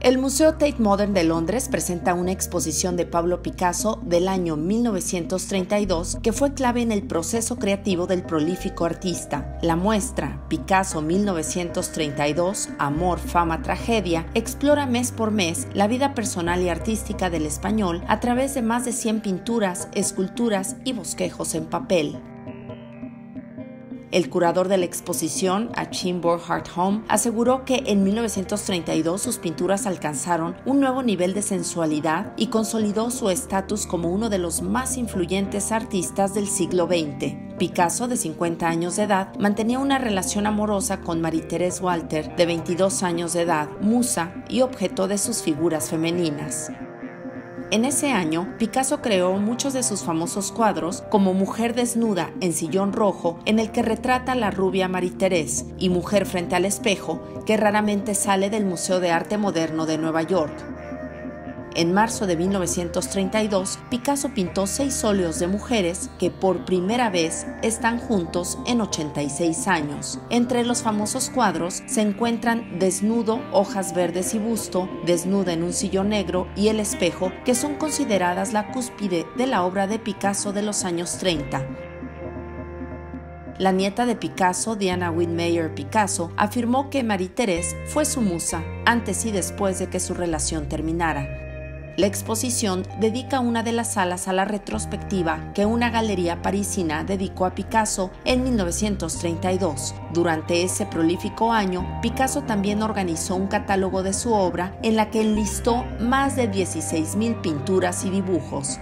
El Museo Tate Modern de Londres presenta una exposición de Pablo Picasso del año 1932 que fue clave en el proceso creativo del prolífico artista. La muestra, Picasso 1932, Amor, Fama, Tragedia, explora mes por mes la vida personal y artística del español a través de más de 100 pinturas, esculturas y bosquejos en papel. El curador de la exposición, Achim Borchardt Home, aseguró que en 1932 sus pinturas alcanzaron un nuevo nivel de sensualidad y consolidó su estatus como uno de los más influyentes artistas del siglo XX. Picasso, de 50 años de edad, mantenía una relación amorosa con Marie-Thérèse Walter, de 22 años de edad, musa y objeto de sus figuras femeninas. En ese año, Picasso creó muchos de sus famosos cuadros, como Mujer desnuda en sillón rojo, en el que retrata a la rubia Marie-Thérèse, y Mujer frente al espejo, que raramente sale del Museo de Arte Moderno de Nueva York. En marzo de 1932, Picasso pintó seis óleos de mujeres que por primera vez están juntos en 86 años. Entre los famosos cuadros se encuentran Desnudo, Hojas Verdes y Busto, Desnuda en un sillón negro y El espejo, que son consideradas la cúspide de la obra de Picasso de los años 30. La nieta de Picasso, Diana Whitmeyer Picasso, afirmó que Marie-Thérèse fue su musa antes y después de que su relación terminara. La exposición dedica una de las salas a la retrospectiva que una galería parisina dedicó a Picasso en 1932. Durante ese prolífico año, Picasso también organizó un catálogo de su obra en la que enlistó más de 16.000 pinturas y dibujos.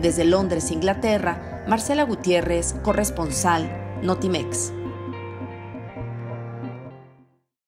Desde Londres, Inglaterra, Marcela Gutiérrez, corresponsal, Notimex.